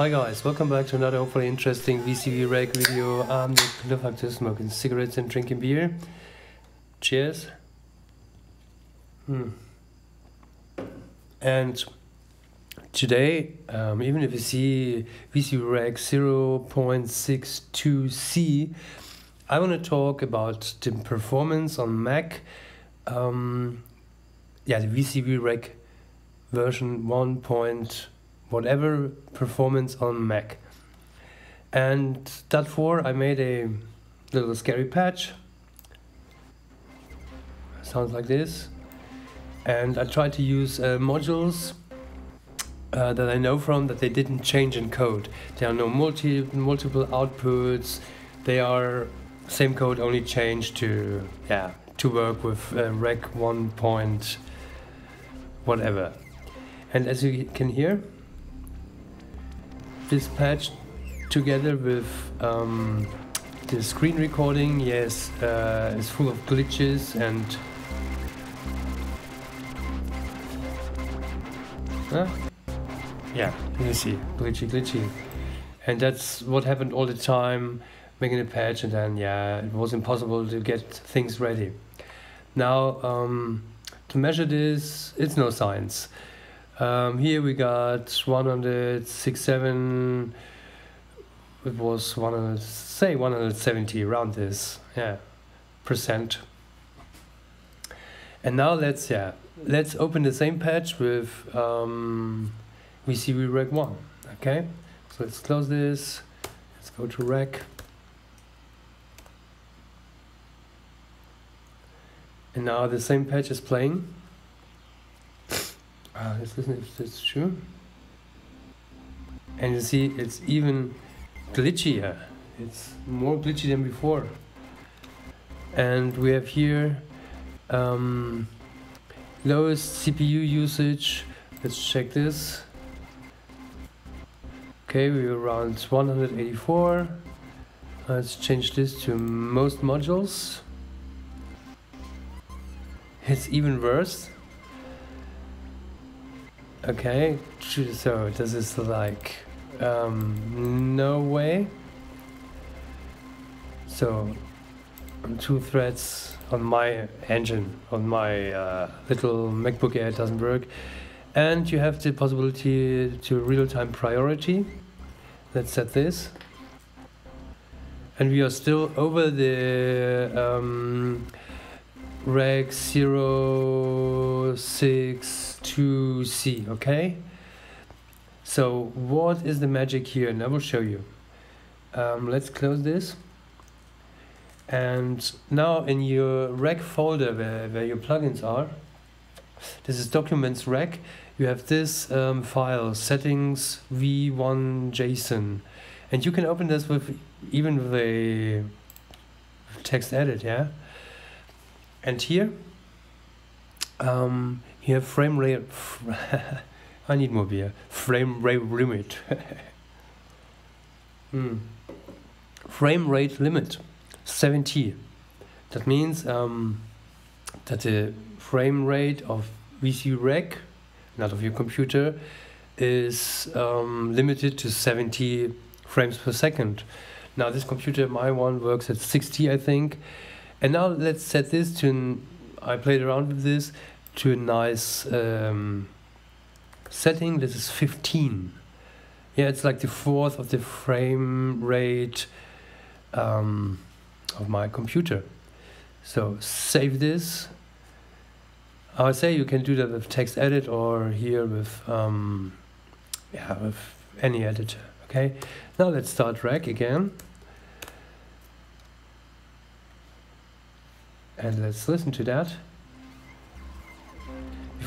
Hi guys, welcome back to another hopefully interesting VCV Rack video. I'm the Klirrfaktor smoking cigarettes and drinking beer. Cheers. Hmm. And today, um, even if you see VCV Rack 0.62C, I want to talk about the performance on Mac. Um, yeah, the VCV Rack version 1 whatever performance on Mac. And therefore I made a little scary patch. Sounds like this. And I tried to use uh, modules uh, that I know from that they didn't change in code. There are no multi multiple outputs. They are same code only changed to yeah to work with uh, Rack one point whatever. And as you can hear, this patch together with um, the screen recording, yes, uh, is full of glitches and huh? yeah, you see, glitchy, glitchy, and that's what happened all the time, making a patch, and then yeah, it was impossible to get things ready. Now um, to measure this, it's no science. Um, here we got 167, it was 100, say 170 around this, yeah, percent. And now let's, yeah, let's open the same patch with um, VCV Rack 1, okay? So let's close this, let's go to Rack. And now the same patch is playing. Uh, let's listen if that's true. And you see, it's even glitchier. It's more glitchy than before. And we have here um, lowest CPU usage. Let's check this. Okay, we're around 184. Let's change this to most modules. It's even worse. Okay, so this is like um, no way. So two threads on my engine, on my uh, little MacBook Air doesn't work. And you have the possibility to real-time priority. Let's set this. And we are still over the um, Rack 062C, okay? So what is the magic here? And I will show you. Um, let's close this. And now in your Rack folder where, where your plugins are, this is documents Rack, you have this um, file, settings v1 JSON. And you can open this with even with a text edit, yeah? and here um, here frame rate I need more beer. Frame rate limit. Mm. frame rate limit 70 that means um, that the frame rate of VC Rack not of your computer is um, limited to 70 frames per second. Now this computer my one works at 60 I think. And now let's set this to, I played around with this, to a nice um, setting. This is 15. Yeah, it's like the fourth of the frame rate um, of my computer. So save this. I say you can do that with text edit or here with um, yeah with any editor. Okay. Now let's start Rack again. And let's listen to that.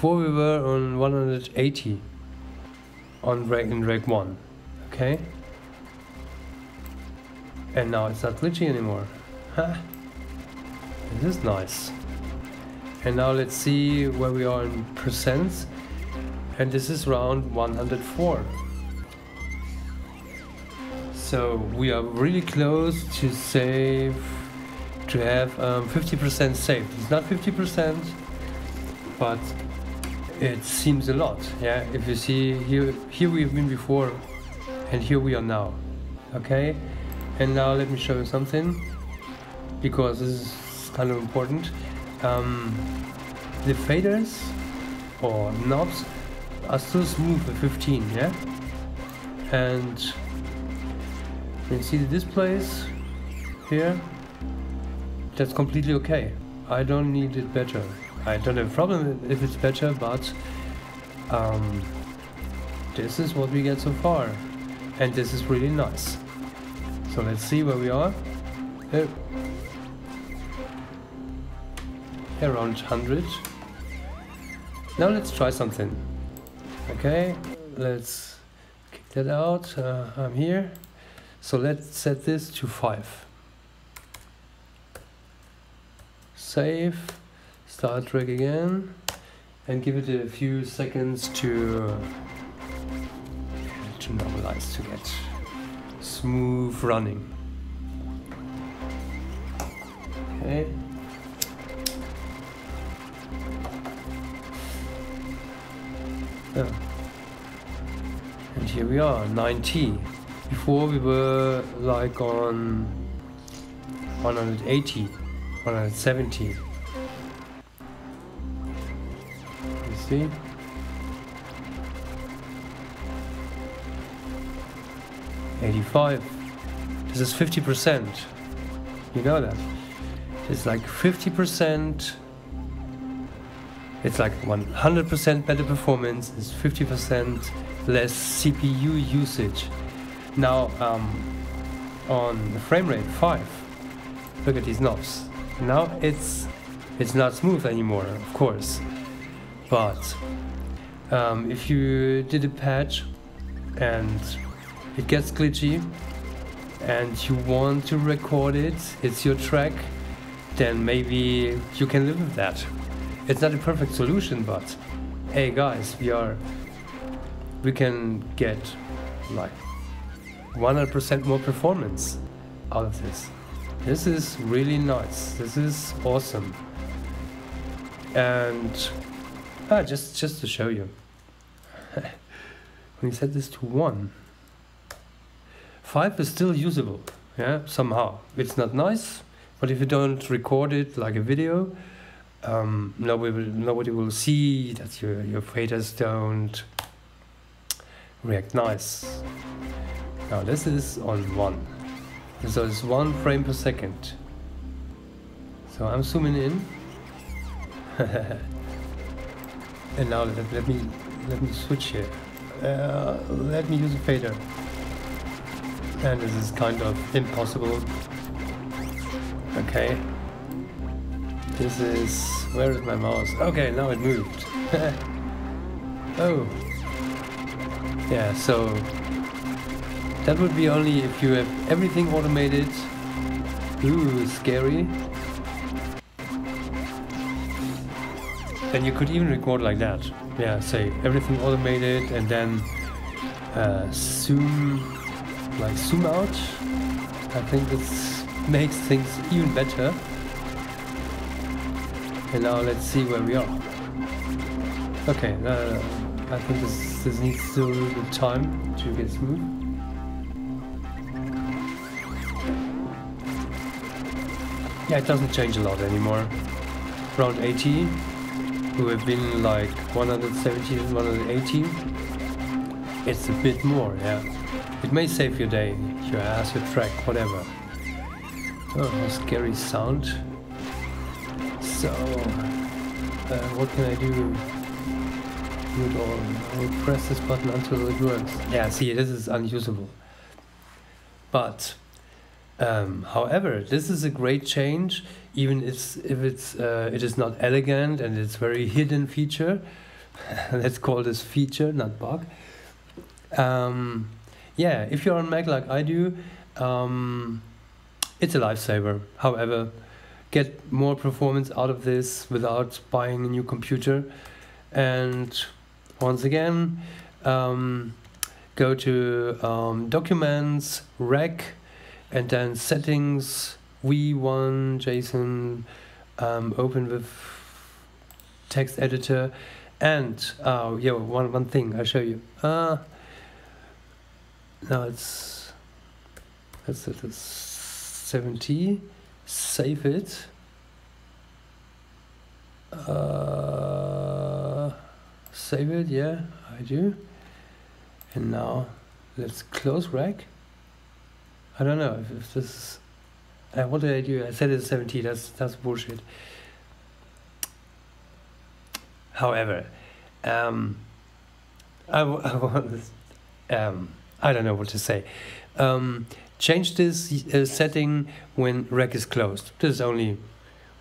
Before we were on 180 on Rack in Rack 1, okay? And now it's not glitchy anymore. Huh? This is nice. And now let's see where we are in percents. And this is round 104. So we are really close to save to have 50% um, saved. It's not 50%, but it seems a lot. Yeah, if you see here, here we've been before and here we are now okay? And now let me show you something because this is kind of important. Um, the faders or knobs are still smooth at 15 yeah? And you can see the displays here that's completely okay. I don't need it better I don't have a problem if it's better but um, this is what we get so far. And this is really nice. So let's see where we are. Here. around 100 now let's try something. Okay let's kick that out. Uh, I'm here. So let's set this to 5 save start track again and give it a few seconds to to normalize to get smooth running. Okay. Yeah. and here we are 90 before we were like on 180 170 see Eighty-five. This is fifty percent. You know that. It's like fifty percent. It's like one hundred percent better performance. It's fifty percent less CPU usage. Now um, on the frame rate five look at these knobs. Now it's it's not smooth anymore, of course. But um, if you did a patch and it gets glitchy and you want to record it, it's your track, then maybe you can live with that. It's not a perfect solution, but hey guys, we are we can get like 100% more performance out of this. This is really nice. This is awesome. And ah, just just to show you, when you set this to one, five is still usable. Yeah, somehow it's not nice, but if you don't record it like a video, um, nobody will nobody will see that your your faders don't react nice. Now this is on one. So it's one frame per second. So I'm zooming in. and now let, let, me let me switch here. Uh, let me use a fader. And this is kind of impossible. Okay. This is where is my mouse? Okay, now it moved. oh. Yeah, so that would be only if you have everything automated. Ooh, scary. Then you could even record like that. Yeah, say everything automated and then uh, zoom, like zoom out. I think this makes things even better. And now let's see where we are. Okay, uh, I think this, this needs a little bit time to get smooth. Yeah, it doesn't change a lot anymore. Around 80, we have been like 170 180. It's a bit more, yeah. It may save your day, your ass, your track, whatever. Oh, scary sound. So, uh, what can I do? Good all. I will press this button until it works. Yeah, see, this is unusable. But um, however, this is a great change, even if it's uh, it is not elegant and it's very hidden feature. Let's call this feature, not bug. Um, yeah, if you're on Mac like I do, um, it's a lifesaver. However, get more performance out of this without buying a new computer. And once again, um, go to um, Documents, Rack and then settings v1 json um, open with text editor and uh, yeah one, one thing i'll show you. Uh, now it's let's set it 70 save it. Uh, save it yeah I do. And now let's close rack. I don't know if, if this is uh, what did I do I set it 70 that's that's bullshit however um, I, I um, I don't know what to say. Um, change this uh, setting when Rack is closed. This is only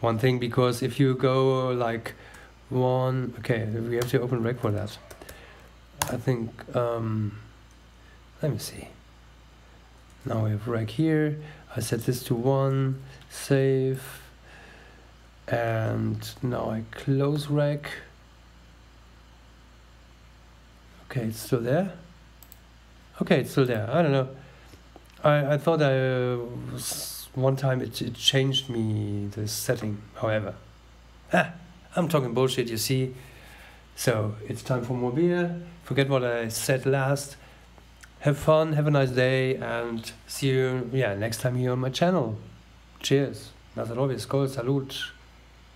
one thing because if you go like one, okay, we have to open Rack for that. I think, um, let me see. Now we have Rack here. I set this to one, save, and now I close Rack. Okay, it's still there. Okay, it's still there. I don't know. I, I thought I uh, one time it, it changed me the setting. However, ah, I'm talking bullshit. You see. So it's time for more beer. Forget what I said last. Have fun. Have a nice day, and see you. Yeah, next time here on my channel. Cheers. Nazarobie, skol, salut.